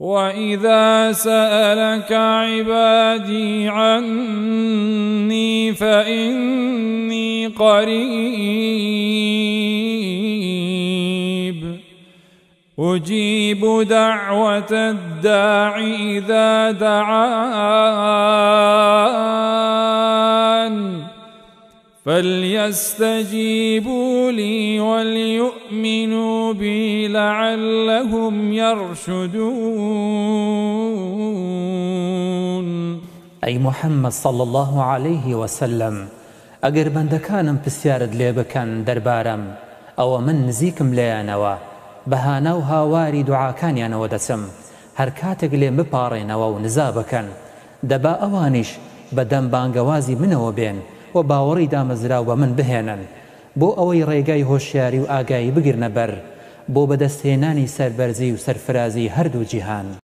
وإذا سألك عبادي عني فإني قريب أجيب دعوة الداع إذا دعان فليستجيبوا لي وليؤمنوا بي لعلهم يرشدون أي محمد صلى الله عليه وسلم ئەگەر بەندەکانم پرسیارت لێ بکەن دەربارم ئەوە من نزیکم لێیانەوە بەهانە و هاواری دوعاکانیانەوە دەچم هەر کاتێک لێ بپاڕێنەوە و نزا بکەن دەبا ئەوانیش بەدەم بانگەوازی منەوە و باوەڕی دامەزرا بە من بهێنن. بۆ ئەوەی ڕێگای هۆشیاری و ئاگایی بگرنە بەر بۆ بەدەستهێنانی سەربەرزی و سەرفرازی هەردوو جیهان.